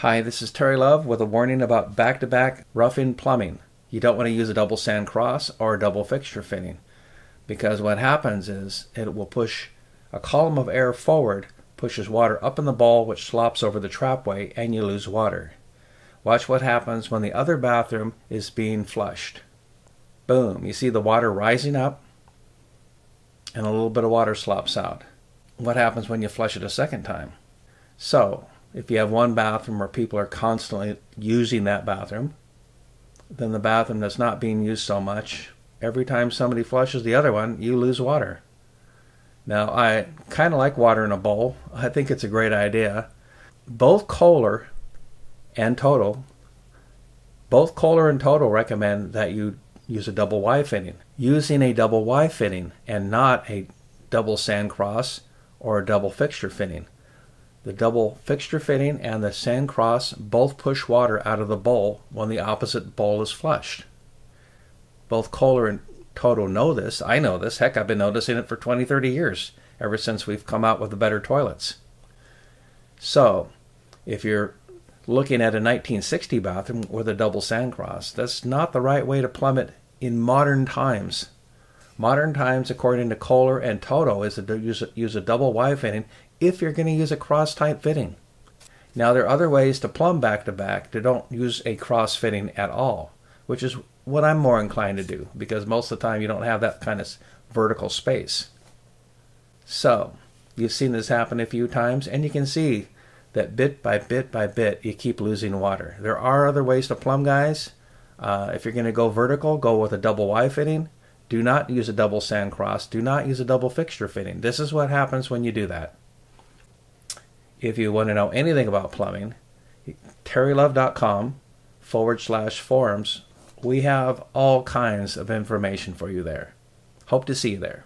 Hi, this is Terry Love with a warning about back to back rough-in plumbing. You don't want to use a double sand cross or a double fixture fitting because what happens is it will push a column of air forward, pushes water up in the bowl, which slops over the trapway, and you lose water. Watch what happens when the other bathroom is being flushed. Boom, you see the water rising up, and a little bit of water slops out. What happens when you flush it a second time? So, if you have one bathroom where people are constantly using that bathroom, then the bathroom that's not being used so much, every time somebody flushes the other one, you lose water. Now, I kind of like water in a bowl. I think it's a great idea. Both Kohler and Toto, both Kohler and Toto recommend that you use a double Y fitting. Using a double Y fitting and not a double sand cross or a double fixture fitting. The double fixture fitting and the sand cross both push water out of the bowl when the opposite bowl is flushed. Both Kohler and Toto know this. I know this. Heck, I've been noticing it for 20, 30 years, ever since we've come out with the better toilets. So, if you're looking at a 1960 bathroom with a double sand cross, that's not the right way to plumb it in modern times. Modern times, according to Kohler and Toto, is to use a, use a double Y fitting if you're going to use a cross type fitting. Now, there are other ways to plumb back to back to don't use a cross fitting at all, which is what I'm more inclined to do because most of the time you don't have that kind of vertical space. So, you've seen this happen a few times, and you can see that bit by bit by bit you keep losing water. There are other ways to plumb, guys. Uh, if you're going to go vertical, go with a double Y fitting. Do not use a double sand cross. Do not use a double fixture fitting. This is what happens when you do that. If you want to know anything about plumbing, terrylove.com forward slash forums. We have all kinds of information for you there. Hope to see you there.